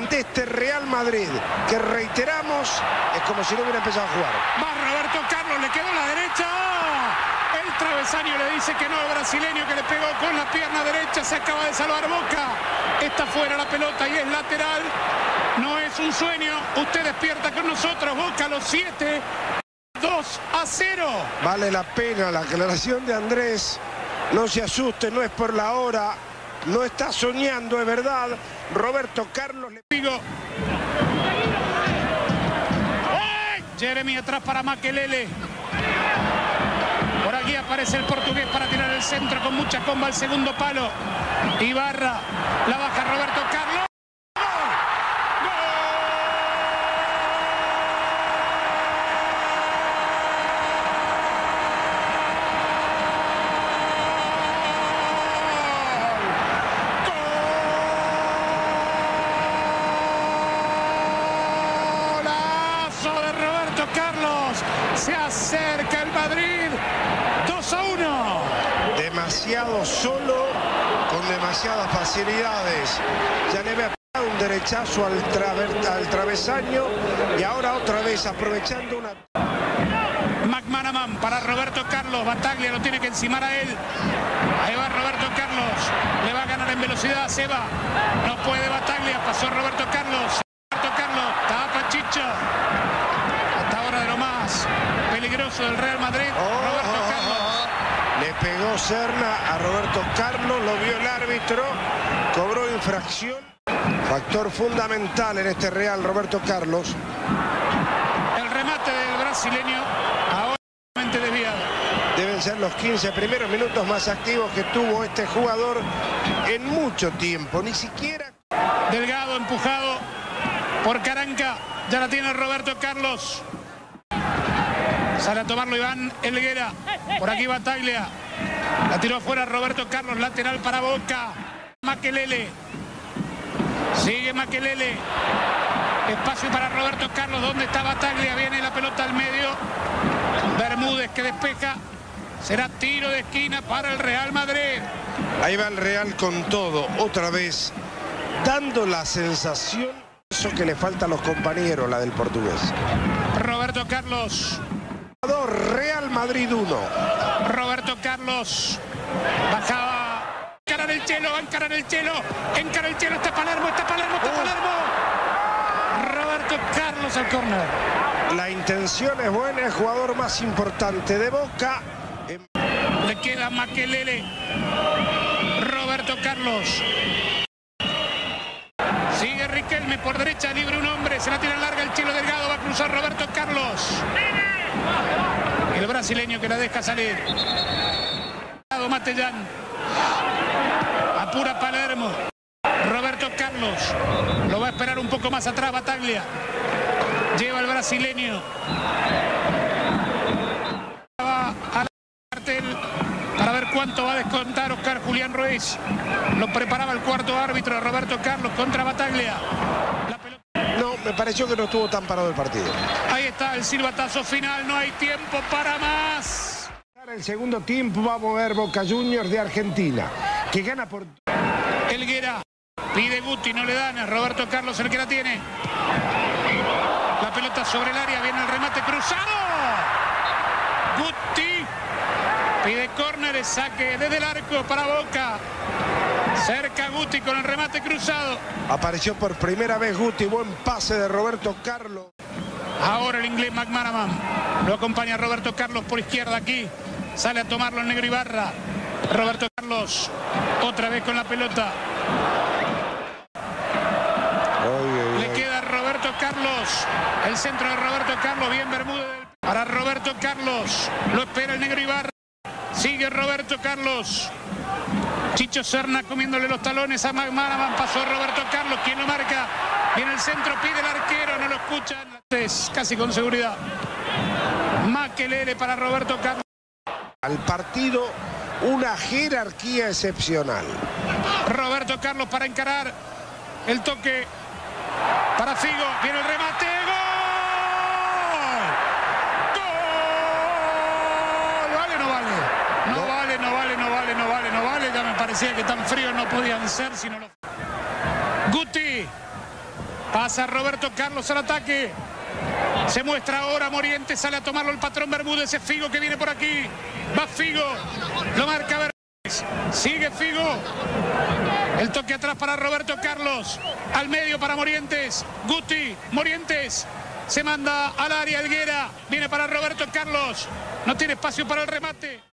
ante este Real Madrid, que reiteramos, es como si no hubiera empezado a jugar. Va Roberto Carlos, le quedó la derecha. El travesaño le dice que no al brasileño que le pegó con la pierna derecha. Se acaba de salvar Boca. Está fuera la pelota y es lateral. No es un sueño. Usted despierta con nosotros. Boca los 7. 2 a 0. Vale la pena la aclaración de Andrés. No se asuste, no es por la hora. No está soñando, es verdad. Roberto Carlos le digo. Jeremy atrás para Maquelele. Por aquí aparece el portugués para tirar el centro con mucha comba al segundo palo. Ibarra, la baja Roberto Carlos. Golazo de Roberto Se acerca el Madrid. 2 a 1. demasiado solo, con demasiadas facilidades. Ya le había un derechazo al, traver- al travesaño y ahora otra vez aprovechando una... McManaman para Roberto Carlos. Bataglia lo tiene que encimar a él. Ahí va Roberto Carlos. Le va a ganar en velocidad a Seba. No puede Bataglia. Pasó Roberto Carlos. Roberto Carlos. Tapa Chicho. Hasta ahora de lo más peligroso del Real Madrid. Roberto Carlos. Pegó Serna a Roberto Carlos, lo vio el árbitro, cobró infracción. Factor fundamental en este Real, Roberto Carlos. El remate del brasileño. Ahora desviado. Deben ser los 15 primeros minutos más activos que tuvo este jugador en mucho tiempo. Ni siquiera... Delgado empujado por Caranca. Ya la tiene Roberto Carlos. Sale a tomarlo Iván Elguera. Por aquí Bataglia. La tiró afuera Roberto Carlos. Lateral para Boca. Maquelele. Sigue Maquelele. Espacio para Roberto Carlos. ¿Dónde está Bataglia? Viene la pelota al medio. Bermúdez que despeja. Será tiro de esquina para el Real Madrid. Ahí va el Real con todo, otra vez, dando la sensación, eso que le falta a los compañeros, la del portugués. Roberto Carlos. Real Madrid 1. Roberto Carlos bajaba. Encarar el chelo, encarar el chelo, encara el chelo, está Palermo, está Palermo, está Palermo. Roberto Carlos al córner. La intención es buena, el jugador más importante de Boca. Le queda Maquelele. Roberto Carlos. Sigue Riquelme por derecha, libre un hombre, se la tira larga el chelo delgado, va a cruzar Roberto Carlos. El brasileño que la deja salir. Matellán. Apura Palermo. Roberto Carlos. Lo va a esperar un poco más atrás Bataglia. Lleva el brasileño. Va al cartel para ver cuánto va a descontar Oscar Julián Ruiz. Lo preparaba el cuarto árbitro Roberto Carlos contra Bataglia. No, me pareció que no estuvo tan parado el partido. Ahí está el silbatazo final. No hay tiempo para más. El segundo tiempo va a mover Boca Juniors de Argentina, que gana por... Elguera pide Guti, no le dan. Es Roberto Carlos el que la tiene. La pelota sobre el área, viene el remate cruzado. Guti pide córner, saque desde el arco para Boca. Cerca Guti con el remate cruzado. Apareció por primera vez Guti, buen pase de Roberto Carlos. Ahora el inglés McManaman. Lo acompaña Roberto Carlos por izquierda aquí. Sale a tomarlo el negro Ibarra. Roberto Carlos otra vez con la pelota. Le queda Roberto Carlos. El centro de Roberto Carlos. Bien Bermúdez. Para Roberto Carlos. Lo espera el negro Ibarra. Sigue Roberto Carlos. Chicho Serna comiéndole los talones a McManaman. Pasó Roberto Carlos. ¿Quién lo marca? Viene el centro. Pide el arquero. No lo escuchan. Es casi con seguridad. Maquelele para Roberto Carlos. Al partido una jerarquía excepcional. Roberto Carlos para encarar. El toque para Figo. Viene el remate. ¡Gol! ¡Gol! ¿Vale o no vale? No vale, no vale, no vale, no vale, no vale. Ya me parecía que tan fríos no podían ser, sino lo... Guti. Pasa Roberto Carlos al ataque. Se muestra ahora Morientes, sale a tomarlo el patrón Bermúdez, es Figo que viene por aquí. Va Figo, lo marca Bermúdez. Sigue Figo. El toque atrás para Roberto Carlos. Al medio para Morientes. Guti, Morientes. Se manda al área Elguera. Viene para Roberto Carlos. No tiene espacio para el remate.